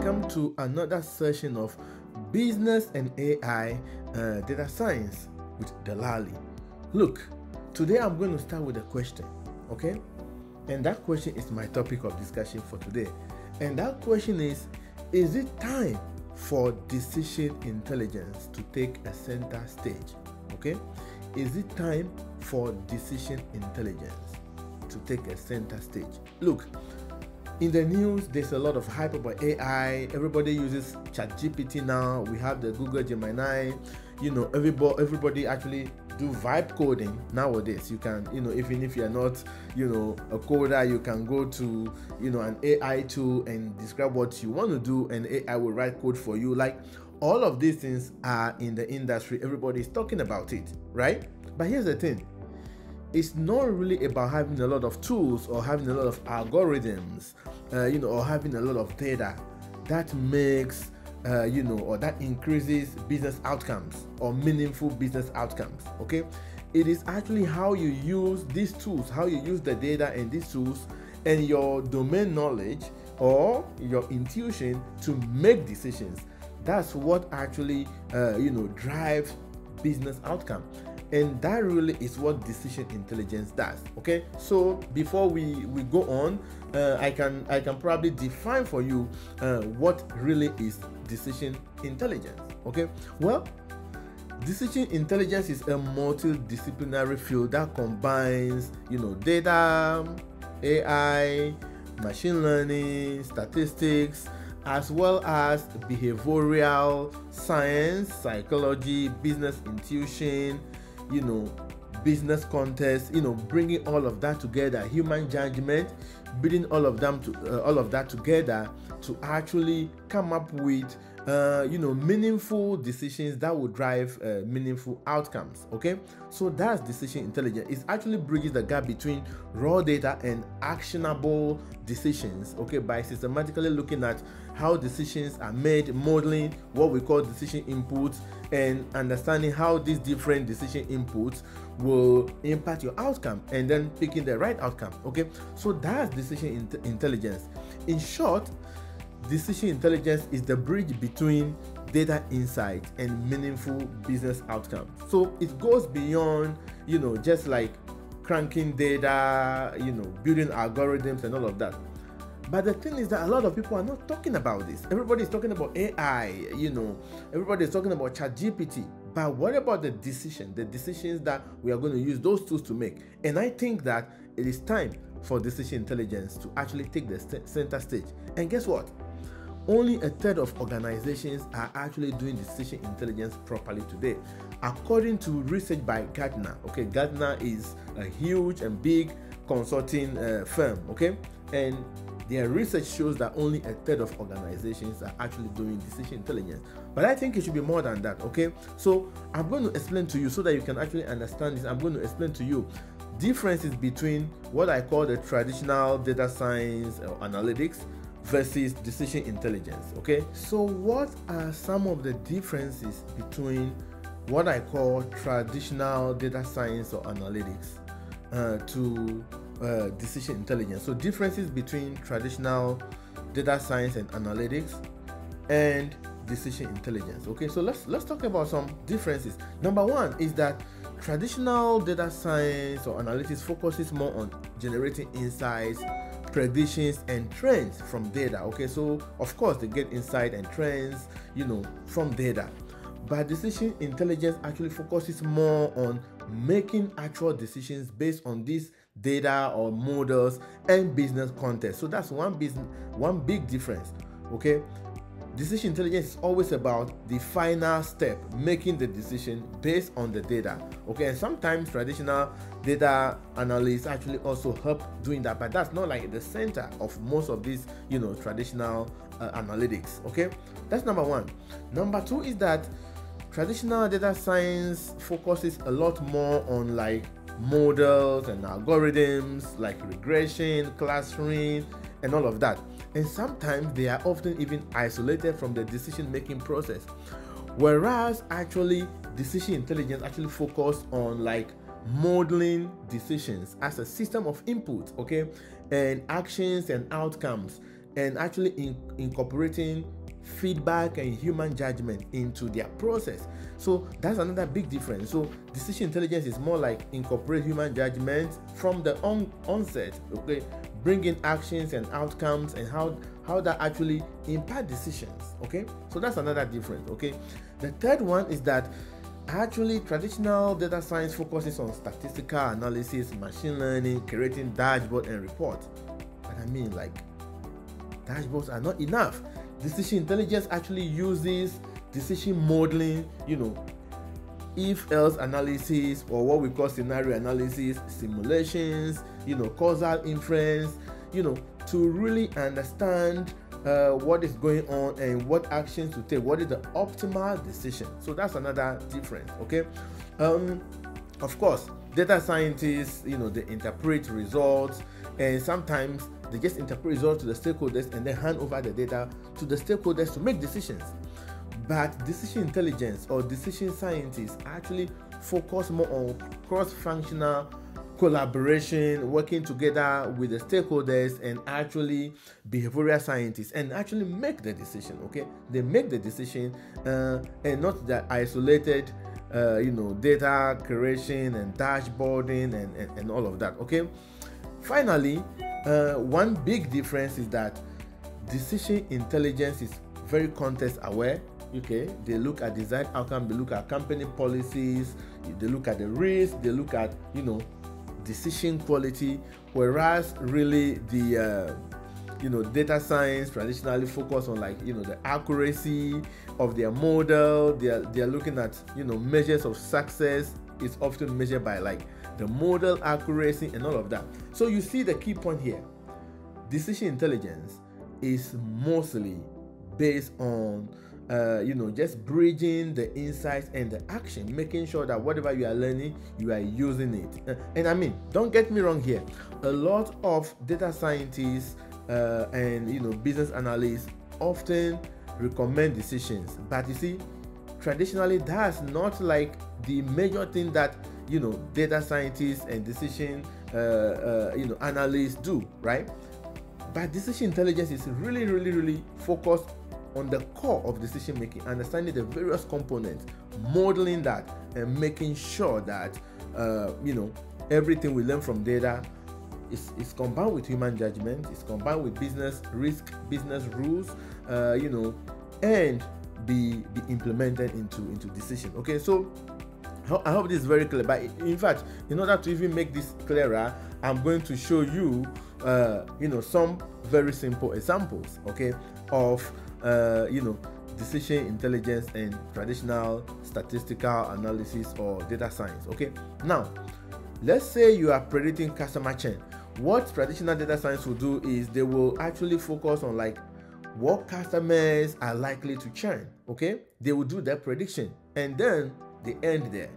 welcome to another session of Business and AI uh, Data Science with Delali. Look, today I'm going to start with a question, okay? And that question is my topic of discussion for today. And that question is Is it time for decision intelligence to take a center stage? Okay? Is it time for decision intelligence to take a center stage? Look, in the news, there's a lot of hype about AI. Everybody uses ChatGPT now. We have the Google Gemini. You know, everybody everybody actually do vibe coding nowadays. You can, you know, even if you're not, you know, a coder, you can go to, you know, an AI tool and describe what you want to do, and AI will write code for you. Like all of these things are in the industry. Everybody is talking about it, right? But here's the thing it's not really about having a lot of tools or having a lot of algorithms, uh, you know, or having a lot of data that makes, uh, you know, or that increases business outcomes or meaningful business outcomes. Okay, it is actually how you use these tools, how you use the data and these tools, and your domain knowledge or your intuition to make decisions. That's what actually, uh, you know, drives business outcome and that really is what decision intelligence does okay? So before we we go on uh, i can i can probably define for you uh, what really is decision intelligence okay? Well decision intelligence is a multidisciplinary field that combines you know data ai machine learning statistics as well as behavioral science psychology business intuition you know, business context, you know, bringing all of that together, human judgment, bringing all of them to uh, all of that together to actually come up with uh, you know meaningful decisions that will drive uh, meaningful outcomes okay? So that's decision intelligence. It actually bridges the gap between raw data and actionable decisions okay? By systematically looking at how decisions are made modeling what we call decision inputs and understanding how these different decision inputs will impact your outcome and then picking the right outcome okay? So that's decision intelligence. In short Decision intelligence is the bridge between data insight and meaningful business outcomes. So it goes beyond, you know, just like cranking data, you know, building algorithms and all of that. But the thing is that a lot of people are not talking about this. Everybody is talking about AI, you know, everybody is talking about ChatGPT. But what about the decision, the decisions that we are going to use those tools to make? And I think that it is time for decision intelligence to actually take the st- center stage. And guess what? Only a third of organizations are actually doing decision intelligence properly today. According to research by gartner okay gartner is a huge and big consulting uh, firm okay? And their research shows that only a third of organizations are actually doing decision intelligence. But i think it should be more than that okay? So i'm going to explain to you so that you can actually understand this. I'm going to explain to you differences between what i call the traditional data science or analytics versus decision intelligence. Okay, so what are some of the differences between what I call traditional data science or analytics uh, to uh, decision intelligence? So, differences between traditional data science and analytics and decision intelligence. Okay, so let's let's talk about some differences. Number one is that traditional data science or analytics focuses more on generating insights predictions and trends from data okay? So of course they get insight and trends you know from data. But decision intelligence actually focuses more on making actual decisions based on this data or models and business context. So that's one business one big difference okay Decision intelligence is always about the final step, making the decision based on the data. Okay, and sometimes traditional data analysts actually also help doing that, but that's not like the center of most of these, you know, traditional uh, analytics. Okay, that's number one. Number two is that traditional data science focuses a lot more on like models and algorithms like regression, clustering, and all of that and sometimes they are often even isolated from the decision making process. Whereas actually decision intelligence actually focus on like modeling decisions as a system of input, okay, and actions and outcomes and actually in, incorporating feedback and human judgment into their process. So that's another big difference. So decision intelligence is more like incorporate human judgment from the on, onset, okay, bringing actions and outcomes and how how that actually impact decisions. Okay, so that's another difference. Okay, the third one is that actually traditional data science focuses on statistical analysis, machine learning, creating dashboard and report. But I mean, like dashboards are not enough. Decision intelligence actually uses decision modeling, you know, if else analysis or what we call scenario analysis, simulations, you know, causal inference, you know, to really understand uh, what is going on and what actions to take, what is the optimal decision. So that's another difference, okay? Um, of course, data scientists, you know, they interpret results and sometimes they just interpret results to the stakeholders and then hand over the data to the stakeholders to make decisions. But decision intelligence or decision scientists actually focus more on cross functional collaboration, working together with the stakeholders and actually behavioral scientists and actually make the decision. Okay, they make the decision uh, and not the isolated, uh, you know, data creation and dashboarding and, and, and all of that. Okay, finally, uh, one big difference is that decision intelligence is very context aware okay they look at design outcome they look at company policies they look at the risk they look at you know decision quality whereas really the uh, you know data science traditionally focus on like you know the accuracy of their model. They are they are looking at you know measures of success. Is often measured by like the model accuracy and all of that. So you see the key point here. Decision intelligence is mostly based on uh, you know, just bridging the insights and the action, making sure that whatever you are learning, you are using it. Uh, and I mean, don't get me wrong here. A lot of data scientists uh, and you know business analysts often recommend decisions, but you see, traditionally that's not like the major thing that you know data scientists and decision uh, uh, you know analysts do, right? But decision intelligence is really, really, really focused on the core of decision making, understanding the various components, modeling that, and making sure that uh, you know everything we learn from data is, is combined with human judgment, is combined with business risk, business rules, uh, you know, and be be implemented into into decision. Okay, so I hope this is very clear. But in fact, in order to even make this clearer, I'm going to show you, uh, you know, some very simple examples, okay, of uh, you know, decision intelligence and traditional statistical analysis or data science. Okay, now let's say you are predicting customer churn. What traditional data science will do is they will actually focus on like what customers are likely to churn. Okay, they will do that prediction and then they end there.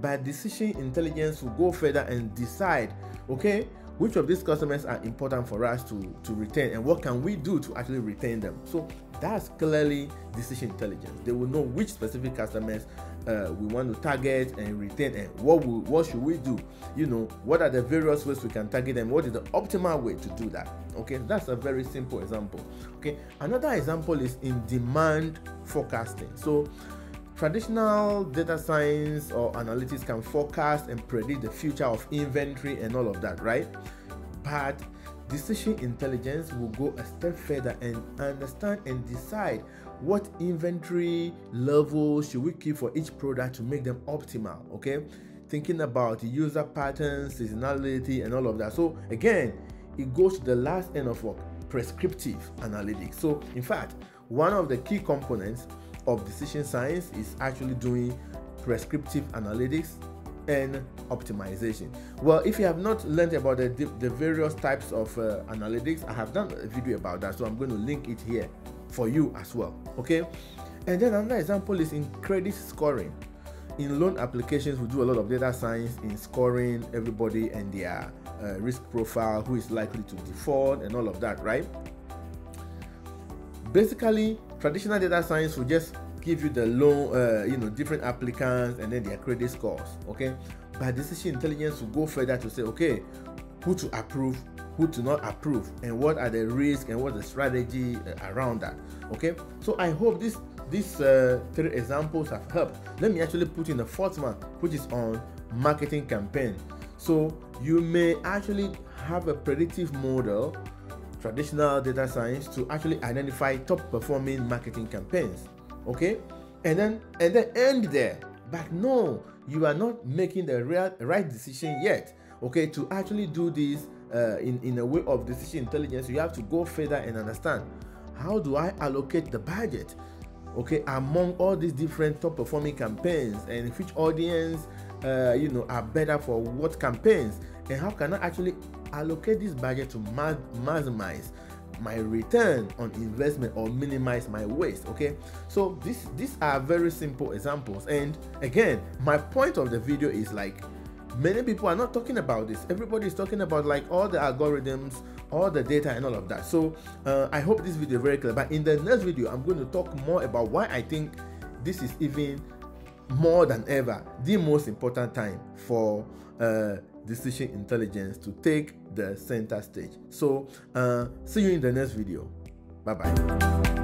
But decision intelligence will go further and decide, okay, which of these customers are important for us to, to retain and what can we do to actually retain them. So that's clearly decision intelligence. They will know which specific customers uh, we want to target and retain, and what will, what should we do? You know, what are the various ways we can target them? What is the optimal way to do that? Okay, that's a very simple example. Okay, another example is in demand forecasting. So traditional data science or analytics can forecast and predict the future of inventory and all of that, right? But Decision intelligence will go a step further and understand and decide what inventory level should we keep for each product to make them optimal. Okay, thinking about user patterns, seasonality, and all of that. So again, it goes to the last end of work, prescriptive analytics. So in fact, one of the key components of decision science is actually doing prescriptive analytics and optimization. Well, if you have not learned about the, the various types of uh, analytics, I have done a video about that, so I'm going to link it here for you as well. Okay, and then another example is in credit scoring. In loan applications, we do a lot of data science in scoring everybody and their uh, risk profile, who is likely to default, and all of that, right? Basically, traditional data science will just give you the loan, uh, you know, different applicants and then their credit scores. Okay, but decision intelligence will go further to say, okay, who to approve, who to not approve and what are the risks and what the strategy uh, around that okay? So i hope this these uh, three examples have helped. Let me actually put in the fourth one which is on marketing campaign. So you may actually have a predictive model traditional data science to actually identify top performing marketing campaigns okay? And then and then end there. But no you are not making the real right decision yet. Okay? To actually do this uh, in in a way of decision intelligence you have to go further and understand how do i allocate the budget? Okay? Among all these different top performing campaigns and which audience uh, you know are better for what campaigns? And how can i actually allocate this budget to maximize my return on investment or minimize my waste okay? So this these are very simple examples. And again my point of the video is like many people are not talking about this. Everybody is talking about like all the algorithms all the data and all of that. So uh, i hope this video very clear. But in the next video i'm going to talk more about why i think this is even more than ever the most important time for uh, decision intelligence to take the center stage. So, uh, see you in the next video. Bye bye.